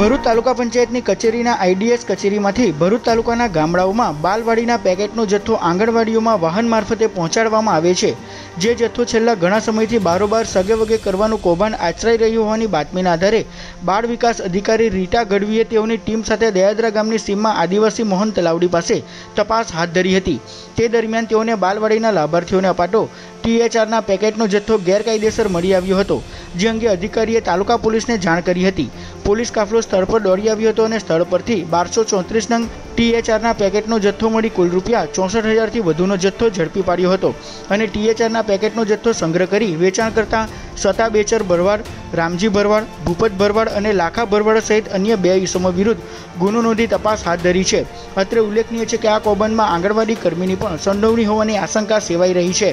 ભરૂચ તાલુકા પંચાયતની કચેરીના આઈડીએસ કચેરીમાંથી ભરૂચ તાલુકાના ગામડાઓમાં બાલવાડીના પેકેટનો જથ્થો આંગણવાડીઓમાં વાહન મારફતે પહોંચાડવામાં આવે છે. જે જથ્થો છેલ્લા ઘણા સમયથી બારોબાર સગે વગે કરવાનું કૌભાંડ આચરાઈ રહ્યું હોવાની બાતમીના આધારે બાળ વિકાસ અધિકારી રીટા ગઢવીએ તેઓની ટીમ સાથે દયાદરા ગામની સીમમાં આદિવાસી મોહન તલાવડી પાસે તપાસ હાથ ધરી હતી. તે દરમિયાન તેઓને બાલવાડીના લાભાર્થીઓને અપાતો ટીએચઆરના પેકેટનો જથ્થો ગેરકાયદેસર મળી આવ્યો હતો, જે અંગે અધિકારીએ તાલુકા પોલીસને જાણ કરી હતી. પોલીસ કાફલો સ્થળ પર દોડી આવ્યો હતો અને સ્થળ પરથી બારસો ચોત્રીસ નંગ ટીએચઆરના પેકેટનો જથ્થો મળી કુલ રૂપિયા ચોસઠ હજારથી વધુનો જથ્થો ઝડપી પાડ્યો હતો અને ટીએચઆરના પેકેટનો જથ્થો સંગ્રહ કરી વેચાણ કરતા સતા બેચર ભરવાડ, રામજી ભરવાડ, ભૂપત ભરવાડ અને લાખા ભરવાડ સહિત અન્ય બે ઈસમો વિરુદ્ધ ગુનો નોંધી તપાસ હાથ ધરી છે. અત્રે ઉલ્લેખનીય છે કે આ કૌભાંડમાં આંગણવાડી કર્મીની પણ સંડોવણી હોવાની આશંકા સેવાઈ રહી છે.